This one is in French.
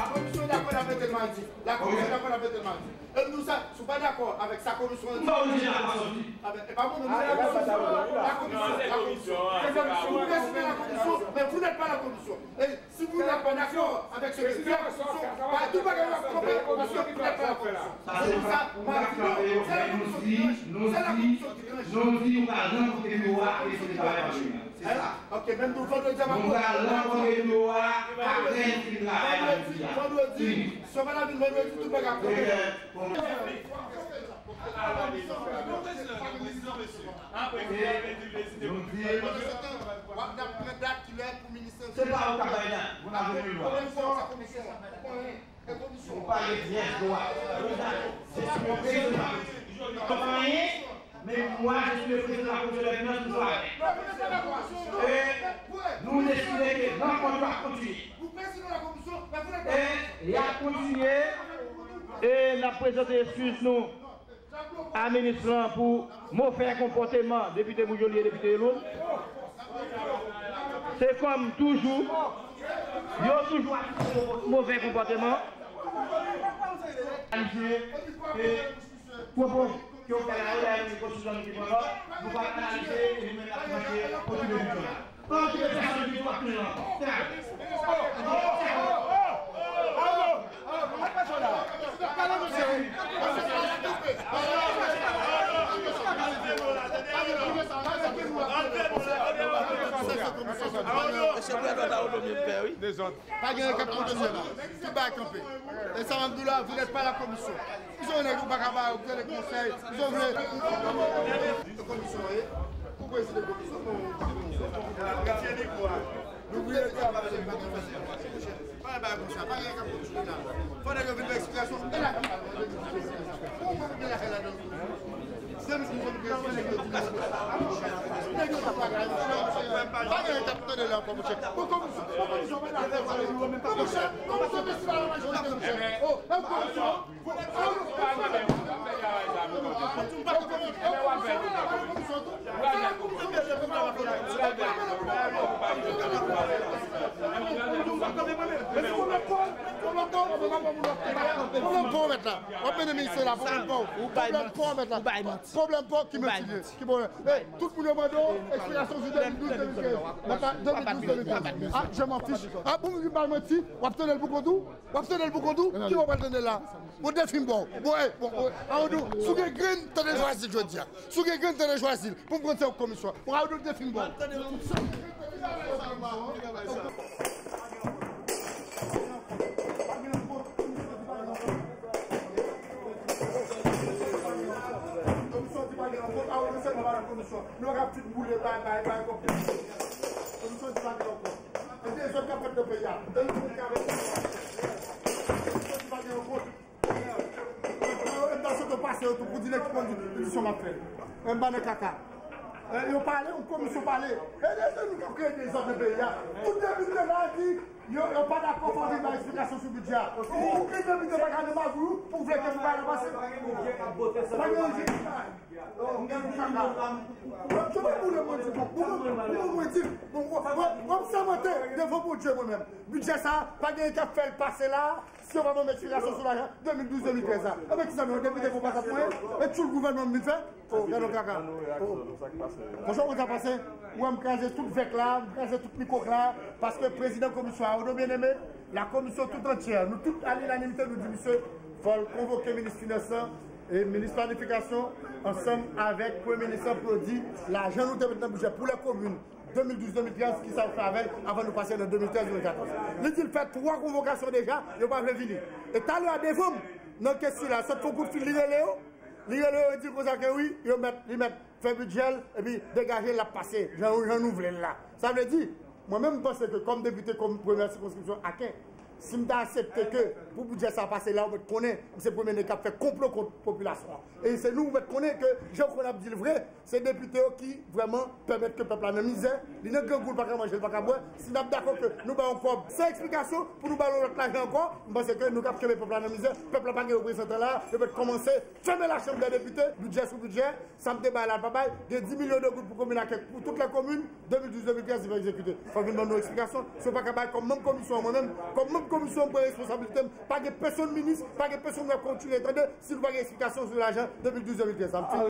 La commission est d'accord avec le mardi. La commission est d'accord avec le mardi. Et nous ne sommes pas d'accord avec sa commission. corruption. Non, on dit la commission. Et pardon, nous sommes d'accord avec la commission. La commission. Vous respectez la commission, mais vous n'êtes pas la commission. Et si vous n'êtes pas d'accord avec ce que fait la commission, bah, tout va gagner parce que vous n'êtes pas la commission. C'est pour ça, mardi, c'est la commission qui tranche. C'est la grange. Nous dit, nous dit, on va rendre les mémoires et ce n'est pas la machine. Ok, men nou vendredi avan. Nou gal lan kore nou a, kakren ki la a yon diya. Vendredi, soman avin vendredi tout pe kakren. Se pa ou kakren nan, ou nan veni lwa. Ou pa le diyen doa. Se se moun pe yon nan. Kompanyen? Mais moi, je suis le président de la commission des finances, nous sommes Et nous décidons que l'encontre doit continuer. Et il a continué. Et n'a présenté excuse nous à ministre pour mauvais comportement député Moujoli et député Loun. C'est comme toujours, il y a toujours mauvais comportement. Et propose ki yo kala ou la yon niko sou zon ki pon lò, nou pa kanalize e nou men la kwenche poti de lito. Pan ki de sa san lito pa kwenche lò. Tè, an, an, an, doit plus Pas gagné cap campé. Et ça là, vous n'êtes pas la commission. Ils ont un pas capable, vous avez les conseils, ils ont voulu. La commission est. Vous présidez la commission, nous voulons que pas de pas de comme ça, pas gagné cap. Faut que vous amenez-le encore, monsieur. Pourquoi vous amenez-le Comment ça Mettre là. On peut ministre là, problème. Problème qui me tire. Qui bon. Tout le monde demande explication sur 2012 2015. 2012 2015. Ah, je m'en fiche. Ah, vous parlez menti, vous obtenez le boucondou Vous obtenez le boucondou Qui va là? Vous bon. Bon, bon, bon. Sous les graines, tu as choisi, je dis. Sous les graines, tu as choisi. Pour me. Pour avoir des films bon. son. Nou rap tit boule bay bay bay kon pe. Kon son di bagay kon. E de zon kapot de pe ya. E yon kon kare kon. Kon son di bagay kon. E mda se te pase yo tou pou dile ki kon di. Di son ma fe. E mba ne kaka. E yo pale ou komisyon pale. E de zon nou kare de zon de pe ya. Tout de bin de la di. Yo pa da kon fòm vin nan eksplikasyon sou budja. Ou kri de bide bagan de magou pou vle ke mou bayan basen. Bagan yon jè ki bayan. Mwen gen mou kanda. Mwen chou mwen moun de moun di pou. Mwen moun moun di. Mwen mse mwote devon moun di mwen men. Budja sa, bagan yon ka fèl pase la. Si yo vaman mwen eksplikasyon sou bagan, 2012-2013 la. Eme ki sa mwen depi devon pase pou e. E chou l gouvenman mi fè. Ou gen yon kaka. Mwen chou mwen ka pase. Ou mwen kaze tout vek la, mwen kaze tout mikok la. Paske prezident komiswa bien aimé, la commission tout entière, nous tous à l'unanimité, nous disons, monsieur, il faut convoquer le ministre finance et ministre planification, ensemble avec le Premier ministre pour dire l'argent nous devons budget pour la commune 2012-2015 qui s'en avec avant de passer en 2013-2014. Il dit fait trois convocations déjà, il pas venir. Et tout à l'heure, devant, dans la question là, coup de fil, il est dit que oui, il met fait budget et puis dégager la passé, j'en ouvre là. Ça veut dire, moi-même, je pense que comme député, comme première circonscription, à quai, si je accepté que pour budget ça passer là, on connaît c'est le premier qui a fait complot contre la population. Et c'est nous, on connaît que Jean qu'on a dit le vrai, c'est des députés qui vraiment permettent que le peuple ait misère, il n'a pas pas manger, pas boire. Si nous sommes d'accord que nous avons encore ces explications pour nous ballonner notre argent encore, je pense que nous avons le peuple en misère, le peuple n'a pas de représentant là, il peut commencer, fermer la chambre des députés, budget sous budget, ça me débat là, papa, de 10 millions de gouttes pour, commune, pour toute la commune, 2012-2015, il va exécuter. Il faut venir nos explications, ce n'est pas capable comme même commission moi-même, comme même commission pour responsabilité, pas de personne ministre, pas de personne qui continue. Si nous pas d'explication sur l'argent 2012-2013.